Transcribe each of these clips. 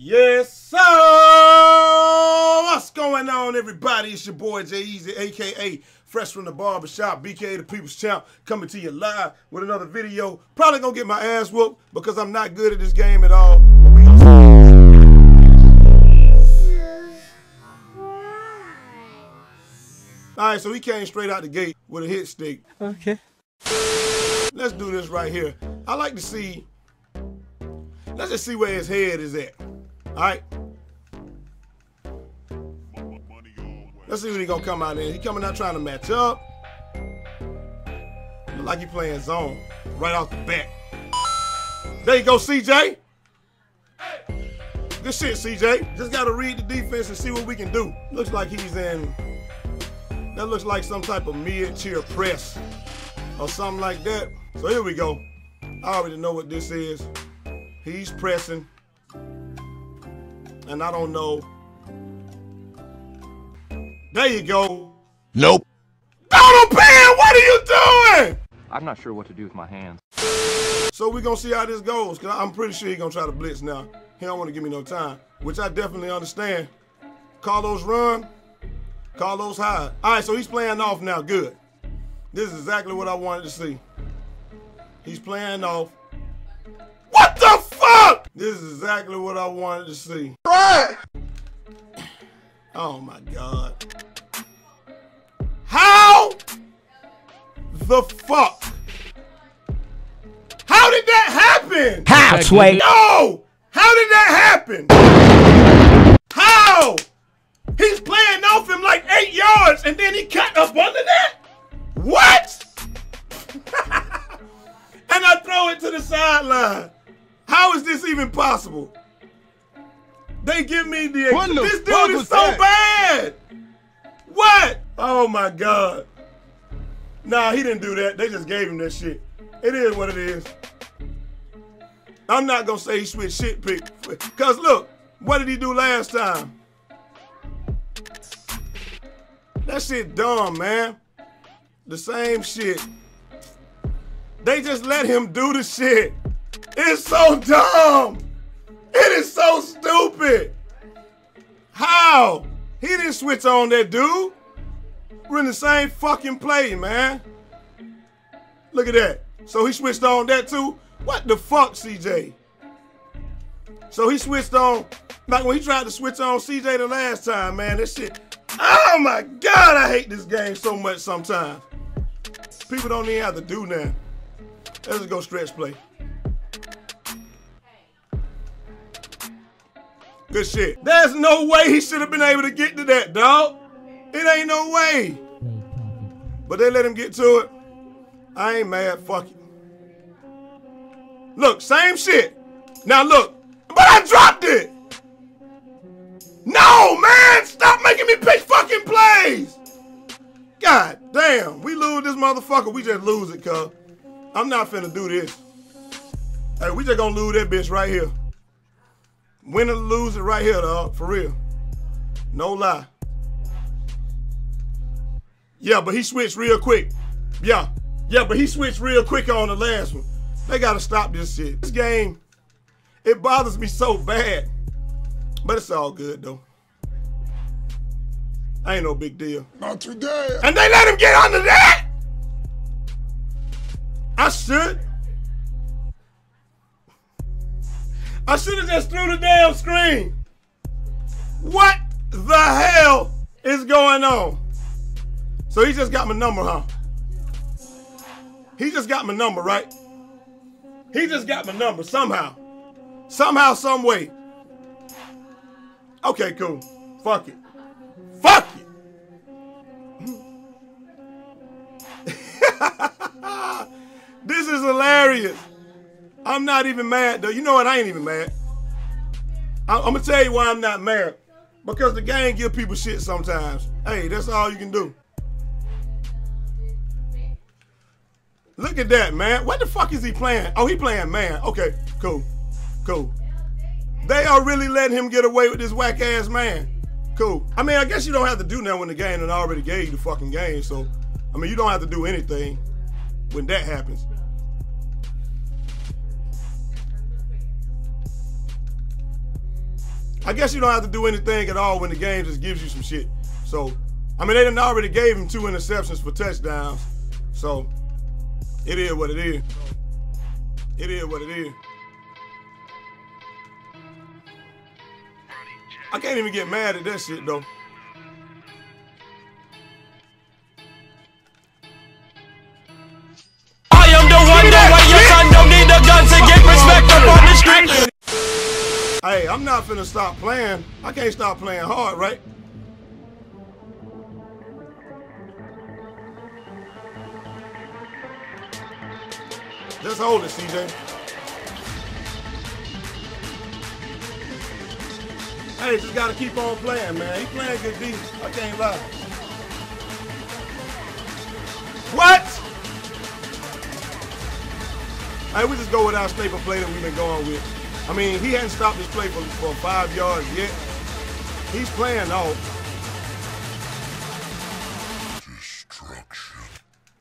Yes, sir. What's going on, everybody? It's your boy Jai Eazy, aka Fresh from the Barbershop, BK the People's Champ, coming to you live with another video. Probably gonna get my ass whooped because I'm not good at this game at all. All right, so he came straight out the gate with a hit stick. Okay. Let's do this right here. I like to see. Let's just see where his head is at. All right. Let's see what he gonna come out in. He coming out trying to match up. Look like he playing zone right off the bat. There you go, CJ. Good shit, CJ. Just gotta read the defense and see what we can do. Looks like he's in. That looks like some type of mid-tier press or something like that. So here we go. I already know what this is. He's pressing. And I don't know. There you go. Nope. Donald Penn, what are you doing? I'm not sure what to do with my hands. So we're gonna see how this goes, cause I'm pretty sure he's gonna try to blitz now. He don't wanna give me no time, which I definitely understand. Carlos run, Carlos Hyde. All right, so he's playing off now, good. This is exactly what I wanted to see. He's playing off. What the fuck? This is exactly what I wanted to see. Right. Oh my God. How the fuck? How did that happen? How, Sway? No! How did that happen? How? He's playing off him like eight yards and then he cut up under that? What? and I throw it to the sideline. How is this even possible? They give me the. What this dude is so that? bad. What? Oh my God. Nah, he didn't do that. They just gave him that shit. It is what it is. I'm not gonna say he switched shit pick. Cause look, what did he do last time? That shit dumb, man. The same shit. They just let him do the shit. It's so dumb. It is so stupid. How? He didn't switch on that dude. We're in the same fucking play, man. Look at that. So he switched on that too? What the fuck, CJ? So he switched on, like when he tried to switch on CJ the last time, man, this shit. Oh my God, I hate this game so much sometimes. People don't even have to do that. Let's go stretch play. Good shit. There's no way he should have been able to get to that, dog. It ain't no way. But they let him get to it. I ain't mad. Fuck it. Look, same shit. Now look, but I dropped it. No, man, stop making me pick fucking plays. God damn, we lose this motherfucker. We just lose it, cuz. I'm not finna do this. Hey, we just gonna lose that bitch right here. Win or lose it right here, dog. For real. No lie. Yeah, but he switched real quick. Yeah. Yeah, but he switched real quick on the last one. They gotta stop this shit. This game, it bothers me so bad. But it's all good though. Ain't no big deal. Not today. And they let him get under that? I should. I should have just threw the damn screen. What the hell is going on? So he just got my number, huh? He just got my number, right? He just got my number somehow. Somehow, some way. Okay, cool. Fuck it. Fuck it. this is hilarious. I'm not even mad though. You know what? I ain't even mad. I- I'm gonna tell you why I'm not mad. Because the game give people shit sometimes. Hey, that's all you can do. Look at that, man. What the fuck is he playing? Oh, he playing man. Okay, cool. Cool. They are really letting him get away with this whack ass man. Cool. I mean, I guess you don't have to do nothing when the game already gave you the fucking game. So, I mean, you don't have to do anything when that happens. I guess you don't have to do anything at all when the game just gives you some shit. So, I mean, they done already gave him two interceptions for touchdowns. So, it is what it is. It is what it is. I can't even get mad at that shit though. I am the one that way your son don't need a gun to get respect up on the street. I'm not finna stop playing. I can't stop playing hard, right? Just hold it, CJ. Hey, just gotta keep on playing, man. He playing good D. I can't lie. What? Hey, we just go with our staple play that we've been going with. I mean, he hasn't stopped his play for, for five yards yet. He's playing off. Destruction.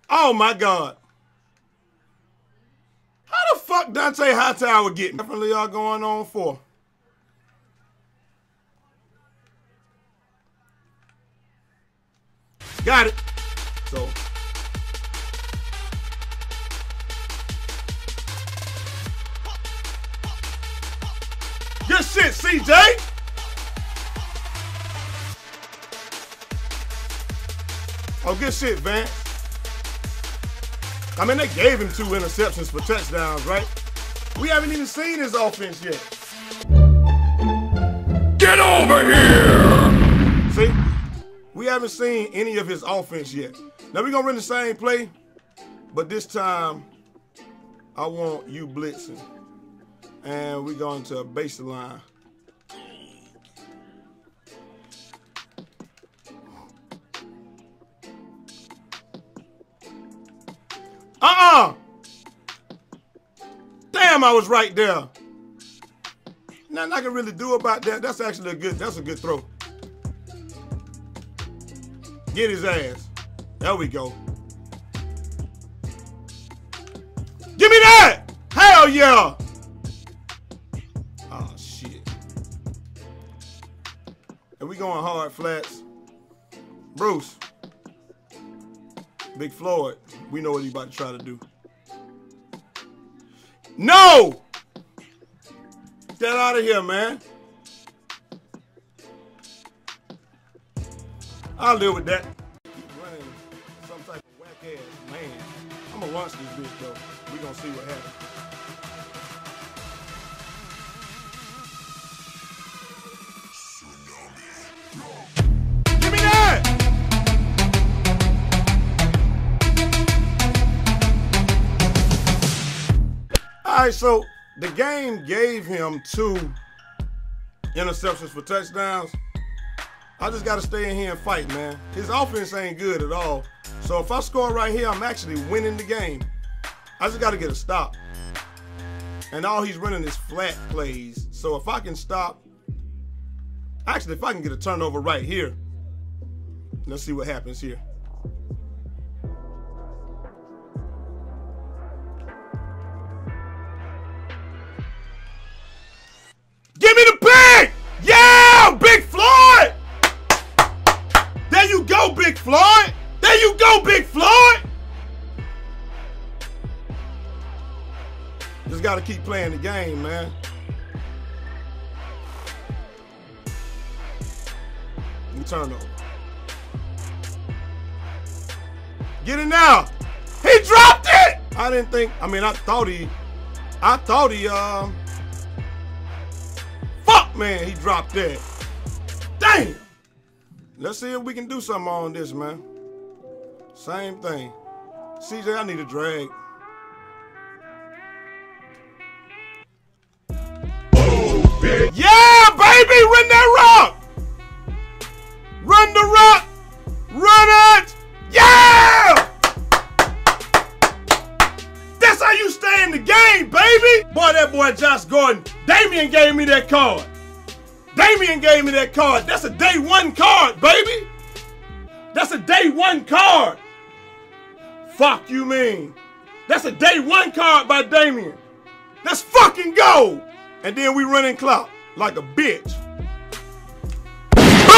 Oh my God. How the fuck Dont'a Hightower getting? Definitely y'all going on for. Got it. So. CJ. Oh, good shit, Vance. I mean, they gave him two interceptions for touchdowns, right? We haven't even seen his offense yet. Get over here! See? We haven't seen any of his offense yet. Now we're gonna run the same play, but this time I want you blitzing. And we're going to baseline. Uh-uh! Damn, I was right there. Nothing I can really do about that. That's actually a good, that's a good throw. Get his ass. There we go. Give me that! Hell yeah! Oh shit. And we going hard flats. Bruce. Big Floyd. We know what he about to try to do. No! Get out of here, man. I'll deal with that. Running some type of whack ass man. I'm gonna launch this bitch though. We gonna see what happens. Right, so the game gave him two interceptions for touchdowns. I just got to stay in here and fight, man. His offense ain't good at all. So if I score right here, I'm actually winning the game. I just got to get a stop. And all he's running is flat plays. So if I can stop, actually, if I can get a turnover right here, let's see what happens here. Just gotta keep playing the game, man. And turnover. Get it now! He dropped it! I didn't think, I mean, I thought he, I thought he, um, fuck, man, he dropped that. Damn! Let's see if we can do something on this, man. Same thing. CJ, I need a drag. Run that rock! Run the rock! Run it! Yeah! That's how you stay in the game, baby! Boy, that boy Josh Gordon, Damian gave me that card. Damian gave me that card. That's a day one card, baby. That's a day one card. Fuck you mean? That's a day one card by Damian. Let's fucking go. And then we running clock like a bitch.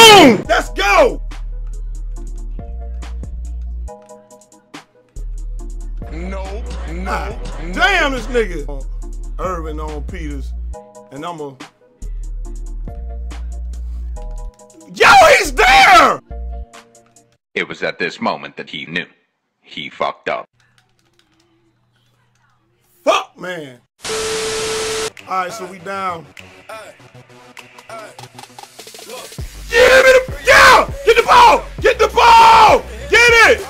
Boom! Let's go! Nope, Ah, damn this nigga. Irvin on Peters. And I'm a. Yo, he's there! It was at this moment that he knew. He fucked up. Fuck, man. All right, so we down. Ball! Get the ball! Get it!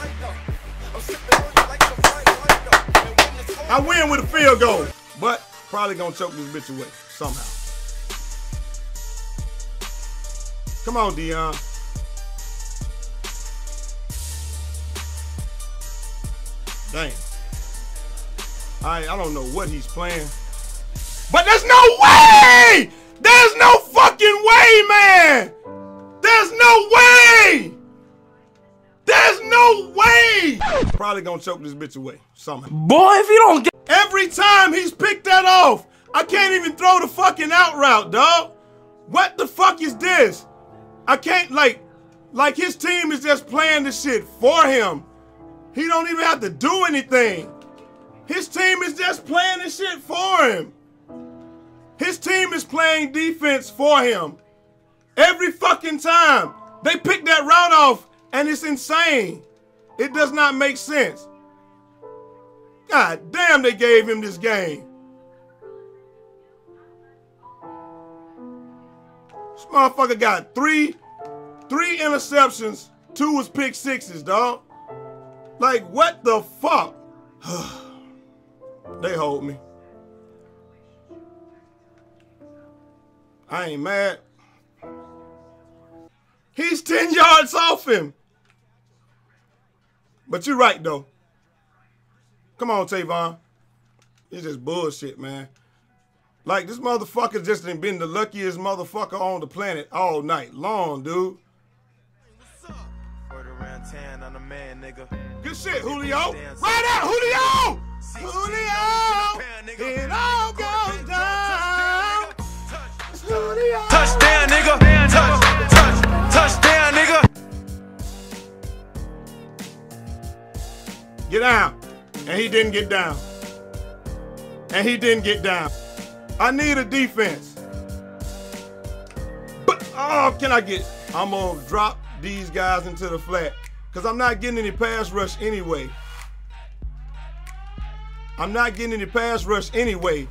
I win with a field goal, but probably gonna choke this bitch away somehow. Come on, Dion. Damn. I I don't know what he's playing. But there's no way! There's no fucking way, man! There's no way! There's no way! Probably gonna choke this bitch away somehow. Boy, if you don't get Every time he's picked that off, I can't even throw the fucking out route, dog. What the fuck is this? I can't like, like his team is just playing this shit for him. He don't even have to do anything. His team is just playing this shit for him. His team is playing defense for him. Every fucking time. They pick that route off and it's insane. It does not make sense. God damn, they gave him this game. This motherfucker got three, three interceptions. Two was pick sixes, dog. Like, what the fuck? they hold me. I ain't mad. He's 10 yards off him. But you're right, though. Come on, Tavon. It's just bullshit, man. Like, this motherfucker just ain't been the luckiest motherfucker on the planet all night long, dude. Word around town on a man, nigga. Good shit, Julio. Right out, Julio! Julio! It all goes down. Julio! touchdown, Get down. And he didn't get down. And he didn't get down. I need a defense. But, oh, can I get, I'm going to drop these guys into the flat because I'm not getting any pass rush anyway. I'm not getting any pass rush anyway.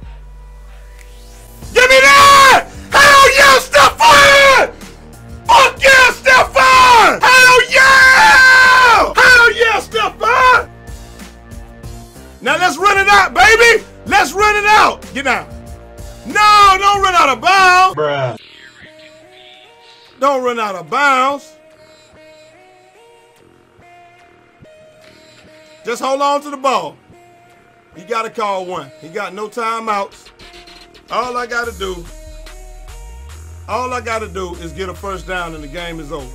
Get down. No, don't run out of bounds! bruh. Don't run out of bounds. Just hold on to the ball. He got to call one. He got no timeouts. All I got to do, all I got to do is get a first down and the game is over.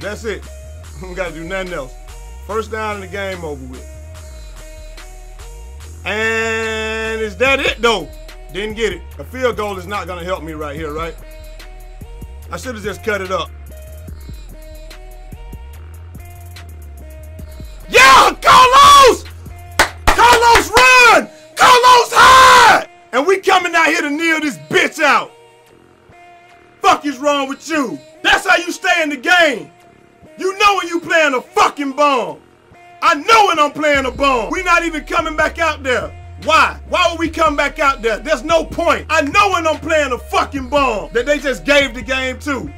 That's it. We got to do nothing else. First down and the game over with. And is that it though? Didn't get it. A field goal is not to help me right here, right? I should have just cut it up. Yeah, Carlos! Carlos, run! Carlos, hide! And we coming out here to kneel this bitch out. Fuck is wrong with you? That's how you stay in the game. You know when you playing a fucking bomb. I know when I'm playing a bomb. We not even coming back out there. Why? Why would we come back out there? There's no point. I know when I'm playing a fucking bomb that they just gave the game to.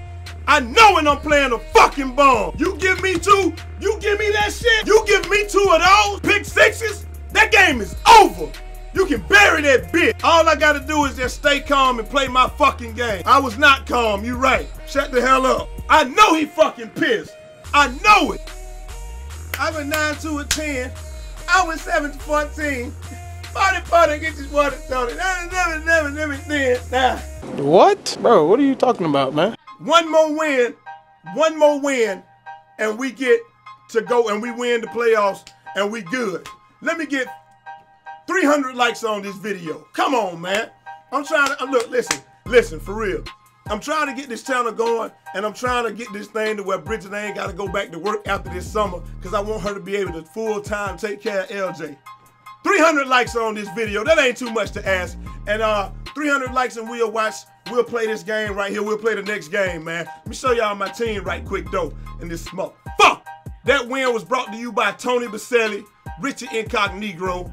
I know when I'm playing a fucking bomb. You give me two, you give me that shit, you give me two of those pick sixes, that game is over. You can bury that bitch. All I gotta do is just stay calm and play my fucking game. I was not calm, you right. Shut the hell up. I know he fucking pissed. I know it. I went 9 to a 10. I went 7 to 14. 40 40 get this water started. Never, never, never, never. What? Bro, what are you talking about, man? One more win, one more win, and we get to go and we win the playoffs and we good. Let me get 300 likes on this video. Come on, man. I'm trying to, uh, look, listen, listen, for real. I'm trying to get this channel going, and I'm trying to get this thing to where Bridget ain't got to go back to work after this summer, because I want her to be able to full time take care of LJ. 300 likes on this video. That ain't too much to ask. And uh, 300 likes and we'll watch, we'll play this game right here. We'll play the next game, man. Let me show y'all my team right quick, though, in this smoke. Fuck! That win was brought to you by Tony Boselli, Richard Incognito,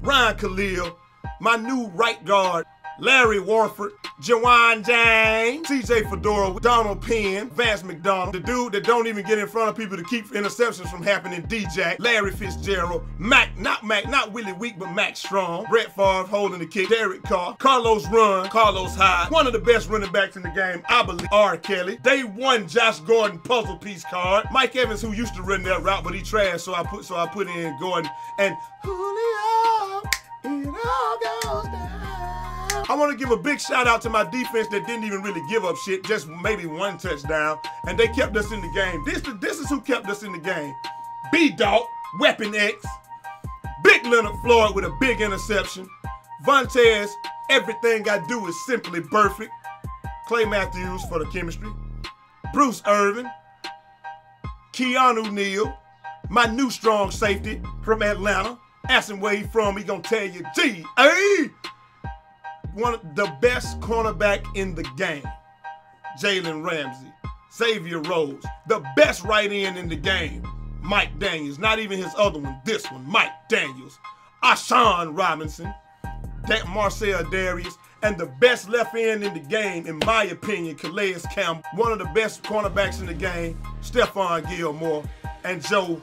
Ryan Kalil, my new right guard, Larry Warford, Ja'Wuan James, TJ Fedora, Donald Penn, Vance McDonald, the dude that don't even get in front of people to keep interceptions from happening, DJ, Larry Fitzgerald, Mac, not Mac, not Willie Weak, but Mack Strong, Brett Favre holding the kick, Derek Carr, Carlos Run, Carlos Hyde, one of the best running backs in the game, I believe, R. Kelly, day one Josh Gordon puzzle piece card, Mike Evans who used to run that route, but he trashed, so I put so I put in Gordon, and Julio, it all goes down. I want to give a big shout out to my defense that didn't even really give up shit, just maybe one touchdown, and they kept us in the game. This, this is who kept us in the game. B Dog, Weapon X, Big Leonard Floyd with a big interception, Vontaze, everything I do is simply perfect. Clay Matthews for the chemistry, Bruce Irvin, Keanu Neal, my new strong safety from Atlanta. Ask him where he from, he gonna tell you, G! One of the best cornerback in the game, Jalen Ramsey, Xavier Rhodes, the best right end in the game, Mike Daniels. Not even his other one, this one, Mike Daniels, A'Shawn Robinson, that Marcell Dareus, and the best left end in the game, in my opinion, Calais Campbell, one of the best cornerbacks in the game, Stephon Gilmore, and Joe,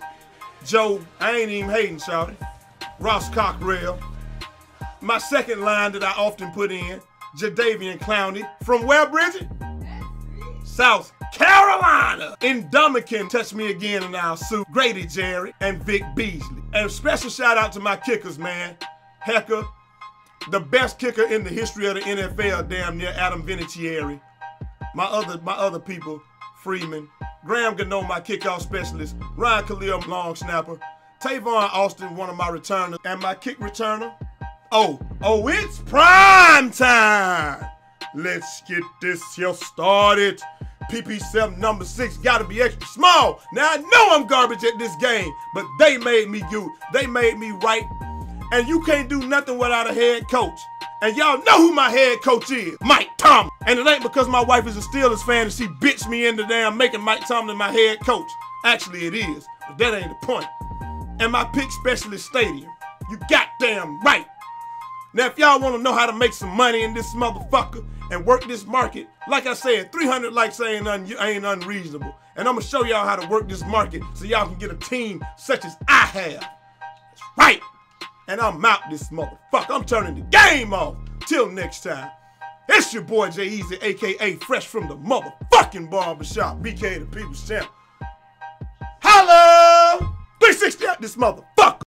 Joe, I ain't even hating, shouting, Ross Cockrell, my second line that I often put in, Jadeveon Clowney. From where, Bridget? South Carolina. Indomitian touch me again in our suit. Grady Jarrett and Vic Beasley. And special shout out to my kickers, man. Hekker, the best kicker in the history of the NFL, damn near Adam Vinatieri. My other, my other people, Freeman. Graham Gano, my kickoff specialist. Ryan Kalil, long snapper. Tavon Austin, one of my returners. And my kick returner, Oh, oh, it's prime time. Let's get this here started. PP7 number six gotta be extra small. Now I know I'm garbage at this game, but they made me good. They made me right. And you can't do nothing without a head coach. And y'all know who my head coach is, Mike Tomlin. And it ain't because my wife is a Steelers fan and she bitched me into damn making Mike Tomlin my head coach. Actually, it is, but that ain't the point. And my pick specialist stadium. You goddamn right. Now, if y'all want to know how to make some money in this motherfucker and work this market, like I said, 300 likes ain't, un ain't unreasonable. And I'm going to show y'all how to work this market so y'all can get a team such as I have. That's right. And I'm out this motherfucker. I'm turning the game off. Till next time. It's your boy Jai Eazy, aka Fresh from the motherfucking barbershop, BK the People's Champ. Hello! 360 out this motherfucker!